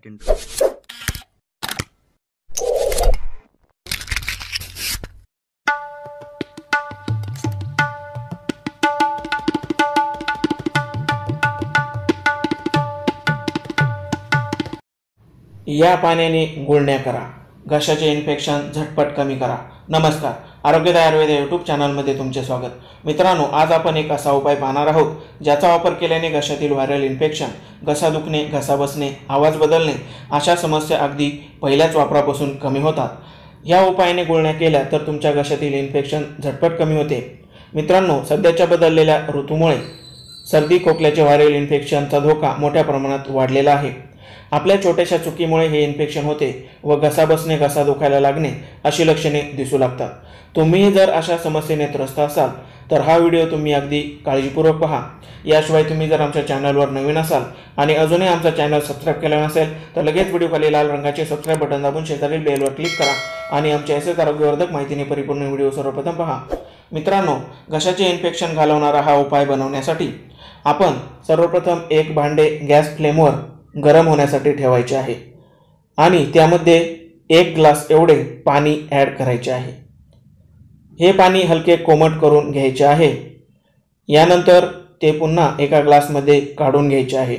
attend या पाण्याने गुळण्या करा. घशाचे इन्फेक्शन झटपट कमी करा. नमस्कार. आरोग्यदाय आयुर्वेद यूट्यूब चॅनलमध्ये तुमचे स्वागत. मित्रांनो आज आपण एक असा उपाय पाहणार आहोत ज्याचा वापर केल्याने घशातील व्हायरल इन्फेक्शन घसा दुखणे घसा बसणे आवाज बदलणे अशा समस्या अगदी पहिल्याच वापरापासून कमी होतात. या उपायाने गुळण्या केल्या तर तुमच्या घशातील इन्फेक्शन झटपट कमी होते. मित्रांनो सध्याच्या बदललेल्या ऋतूमुळे सर्दी खोकल्याचे व्हायरल इन्फेक्शनचा धोका मोठ्या प्रमाणात वाढलेला आहे. आपल्या छोट्याशा चुकीमुळे हे इन्फेक्शन होते व घसा बसणे घसा दुखायला लागणे अशी लक्षणे दिसू लागतात. तुम्ही जर अशा समस्येने त्रस्त असाल तर हा व्हिडिओ तुम्ही अगदी काळजीपूर्वक पहा. याशिवाय तुम्ही जर आमच्या चॅनलवर नवीन असाल आणि अजूनही आमचा चॅनल सबस्क्राईब केला नसेल तर लगेच व्हिडिओ खाली लाल रंगाचे सबस्क्राईब बटन दाबून शेजारील बेलवर क्लिक करा आणि आमच्या असेच आरोग्यवर्धक माहितीने परिपूर्ण व्हिडिओ सर्वप्रथम पहा. मित्रांनो घशाचे इन्फेक्शन घालवणारा हा उपाय बनवण्यासाठी आपण सर्वप्रथम एक भांडे गॅस फ्लेमवर गरम होण्यासाठी ठेवायचे आहे. आणि त्यामध्ये एक ग्लास एवढे पाणी ॲड करायचे आहे. हे पाणी हलके कोमट करून घ्यायचे आहे. यानंतर ते पुन्हा एका ग्लासमध्ये काढून घ्यायचे आहे.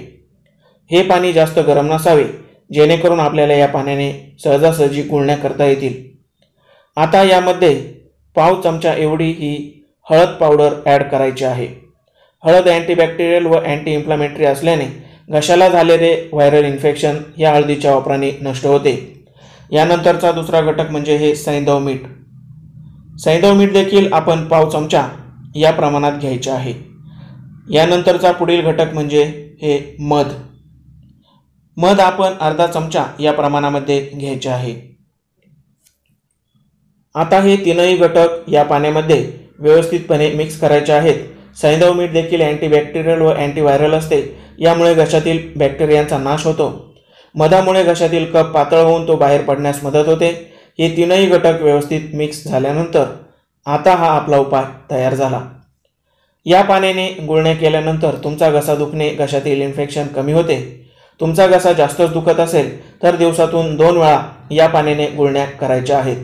हे पाणी जास्त गरम नसावे जेणेकरून आपल्याला या पाण्याने सहजासहजी गुळण्या करता येतील. आता यामध्ये पाव चमचा एवढी ही हळद पावडर ॲड करायची आहे. हळद अँटीबॅक्टेरियल व अँटी इन्फ्लामेटरी असल्याने घशाला झालेले व्हायरल इन्फेक्शन या हळदीच्या वापराने नष्ट होते. यानंतरचा दुसरा घटक म्हणजे हे सैंधव मीठ. सैंधव मीठ देखील आपण पाव चमचा या प्रमाणात घ्यायचे आहे. यानंतरचा पुढील घटक म्हणजे हे मध. मध आपण अर्धा चमचा या प्रमाणामध्ये घ्यायचे आहे. आता हे तीनही घटक या पाण्यामध्ये व्यवस्थितपणे मिक्स करायचे आहेत. सैंधव मीठ देखील अँटीबॅक्टेरियल व अँटीव्हायरल असते. यामुळे घशातील बॅक्टेरियांचा नाश होतो. मधामुळे घशातील कप पातळ होऊन तो बाहेर पडण्यास मदत होते. हे तीनही घटक व्यवस्थित मिक्स झाल्यानंतर आता हा आपला उपाय तयार झाला. या पाण्याने गुळण्या केल्यानंतर तुमचा घसा दुखणे घशातील इन्फेक्शन कमी होते. तुमचा घसा जास्तच दुखत असेल तर दिवसातून दोन वेळा या पाण्याने गुळण्या करायच्या आहेत.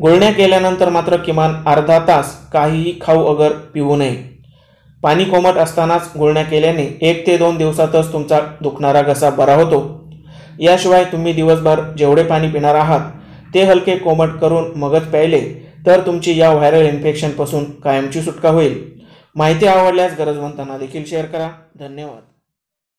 गुळण्या केल्यानंतर मात्र किमान अर्धा तास काहीही खाऊ अगर पिऊ नये. पाणी कोमट असतानाच गुळण्या केल्याने एक ते दोन दिवसातच तुमचा दुखणारा घसा बरा होतो. याशिवाय तुम्ही दिवसभर जेवढे पाणी पिणार आहात ते हलके कोमट करून मगच प्यायले तर तुमची या व्हायरल इन्फेक्शनपासून कायमची सुटका होईल. माहिती आवडल्यास गरजवंतांना देखील शेअर करा. धन्यवाद.